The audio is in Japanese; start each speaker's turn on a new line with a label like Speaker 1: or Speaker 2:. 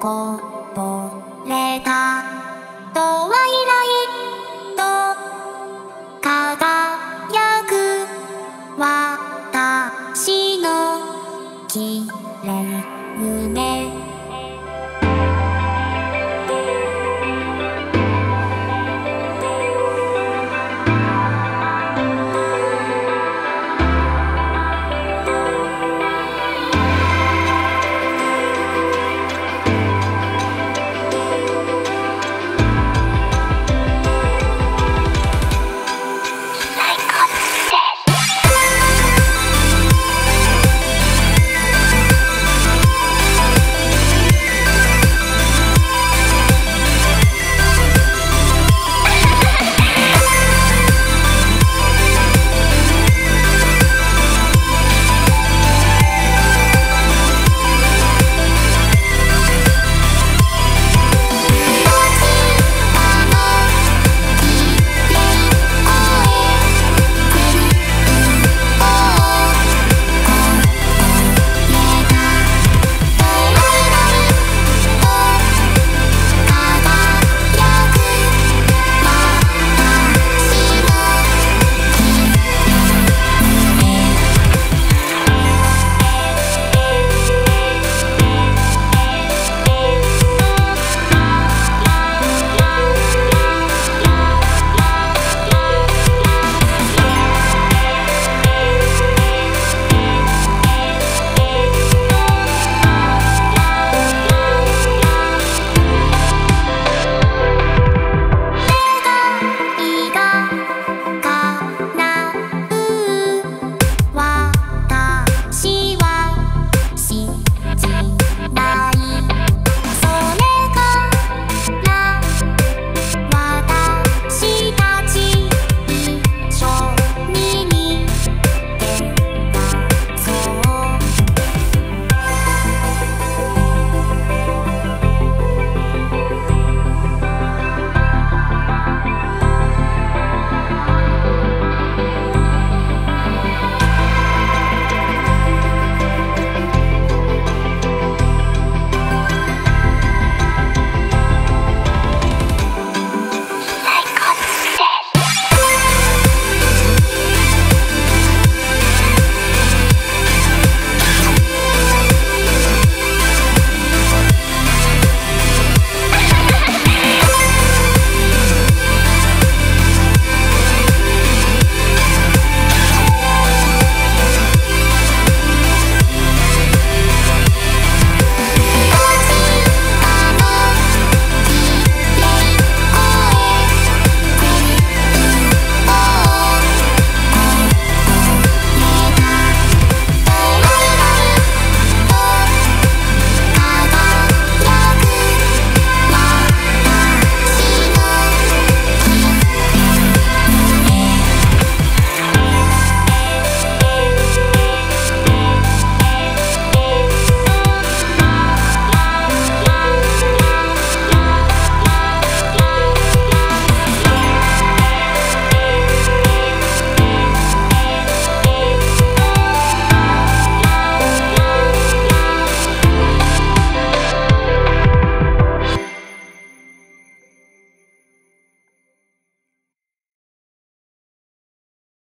Speaker 1: こぼれた。ドワいと」「かがやく。私の綺麗夢